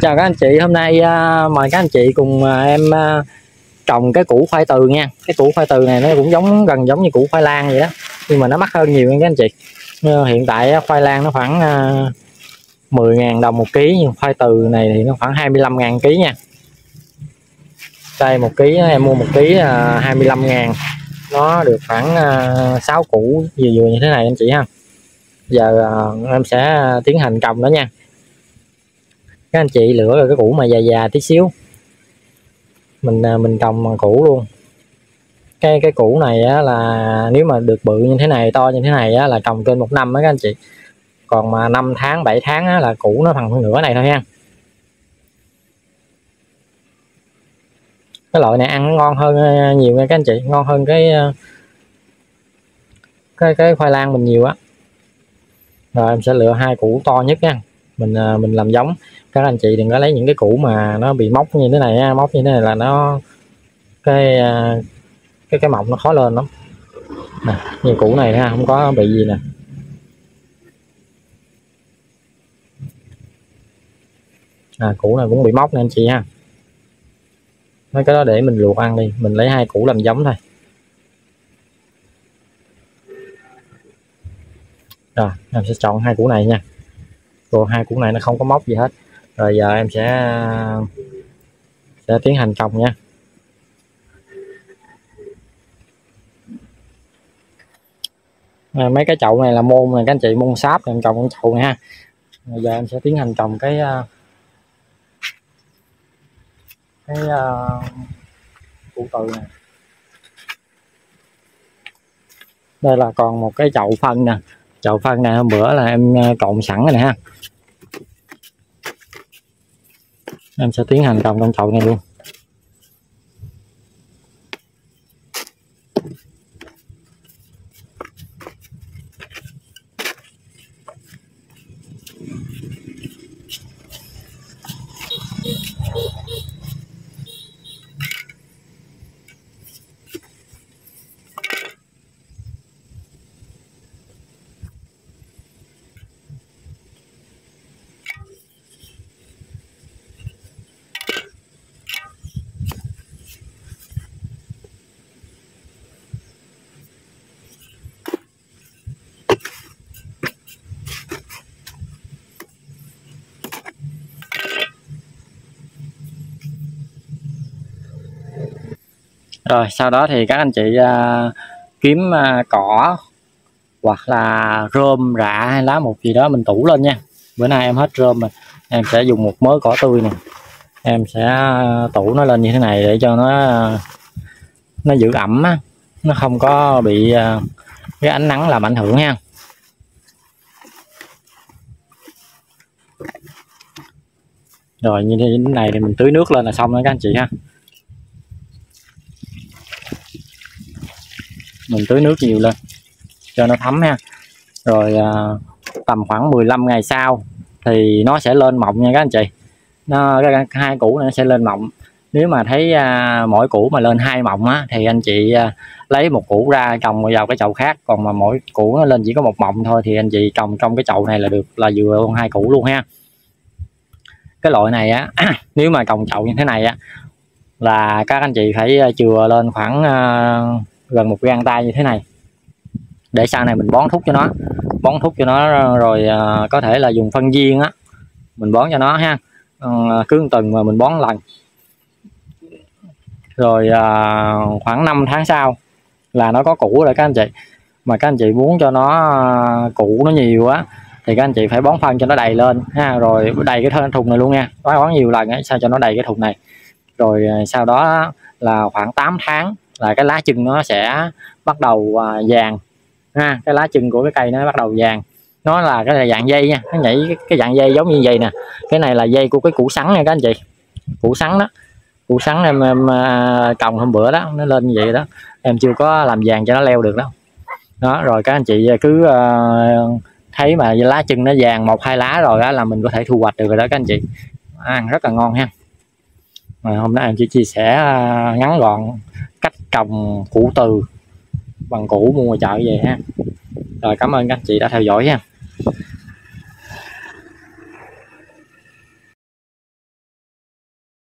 chào các anh chị hôm nay uh, mời các anh chị cùng uh, em uh, trồng cái củ khoai từ nha. Cái củ khoai từ này nó cũng giống gần giống như củ khoai lang vậy đó nhưng mà nó mắc hơn nhiều nha các anh chị. Uh, hiện tại uh, khoai lang nó khoảng uh, 10.000 đồng một ký nhưng khoai từ này thì nó khoảng 25.000 ký nha. Đây một ký em mua một ký uh, 25 ngàn. Nó được khoảng uh, 6 củ vừa vừa như thế này anh chị ha. Giờ uh, em sẽ tiến hành trồng đó nha các anh chị lựa là cái củ mà già già tí xíu. Mình à, mình trồng bằng củ luôn. Cái cái củ này á, là nếu mà được bự như thế này to như thế này á, là trồng trên một năm á các anh chị. Còn mà 5 tháng 7 tháng á, là củ nó bằng nửa này thôi nha cái loại này ăn ngon hơn à, nhiều nha các anh chị. Ngon hơn cái à, cái cái khoai lang mình nhiều á. Rồi em sẽ lựa hai củ to nhất nha mình à, mình làm giống. Các anh chị đừng có lấy những cái củ mà nó bị móc như thế này móc như thế này là nó cái à, cái cái mọng nó khó lên lắm. Nè như củ này ha không có bị gì nè. À, củ này cũng bị móc nè anh chị ha. Mấy cái đó để mình luộc ăn đi mình lấy hai củ làm giống thôi. Rồi em sẽ chọn hai củ này nha rồi hai củ này nó không có móc gì hết. Rồi giờ em sẽ sẽ tiến hành trồng nha. À, mấy cái chậu này là môn này các anh chị môn sáp em trồng con chậu này ha. Rồi giờ em sẽ tiến hành trồng cái à, cái à, uh, củ từ này. Đây là còn một cái chậu phân nè chậu phân này hôm bữa là em ờ, cộng sẵn rồi nè ha. Em sẽ tiến hành trồng trong chậu này luôn. Rồi sau đó thì các anh chị uh, kiếm uh, cỏ hoặc là rơm rạ hay lá một gì đó mình tủ lên nha. Bữa nay em hết rơm rồi em sẽ dùng một mớ cỏ tươi này em sẽ à, tủ nó lên như thế này để cho nó nó giữ ẩm á nó không có bị cái ánh nắng làm ảnh hưởng ha. Rồi như thế này thì mình tưới nước lên là xong đó các anh chị ha. Mình tưới nước nhiều lên cho nó thấm ha. Rồi à, tầm khoảng 15 ngày sau thì nó sẽ lên mọng nha các anh chị. Nó hai củ nó sẽ lên mọng. Nếu mà thấy à, mỗi củ mà lên hai mọng á thì anh chị à, lấy một củ ra trồng vào cái chậu khác. Còn mà mỗi củ nó lên chỉ có một mọng thôi thì anh chị trồng trong cái chậu này là được là vừa luôn hai củ luôn ha. Cái loại này á nếu mà trồng chậu như thế này á là các anh chị phải à, chừa lên khoảng à, gần một gang tay như thế này. Để sau này mình bón thuốc cho nó. Bón thuốc cho nó rồi à, có thể là dùng phân viên á. Mình bón cho nó ha. À, cứ tuần mà mình bón lần. Rồi à, khoảng 5 tháng sau là nó có củ rồi các anh chị. Mà các anh chị muốn cho nó à, củ nó nhiều á thì các anh chị phải bón phân cho nó đầy lên ha. Rồi đầy cái thân thùng này luôn nha. Bón nhiều lần ấy, sao cho nó đầy cái thùng này. Rồi à, sau đó là khoảng 8 tháng là cái lá chân nó sẽ bắt đầu à, vàng. Ha cái lá chân của cái cây nó bắt đầu vàng. Nó là cái là dạng dây nha nó nhảy cái, cái dạng dây giống như vậy nè. Cái này là dây của cái củ sắn nha các anh chị. Củ sắn đó. Củ sắn em, em à, trồng hôm bữa đó nó lên như vậy đó. Em chưa có làm vàng cho nó leo được đó đó rồi các anh chị cứ uh, thấy mà lá chân nó vàng một hai lá rồi đó là mình có thể thu hoạch được rồi đó các anh chị. Ăn rất là ngon ha. Mà hôm nay em chỉ chia sẻ ngắn gọn trồng củ từ bằng củ mua ngoài chợ về ha. Rồi cảm ơn các anh chị đã theo dõi ha.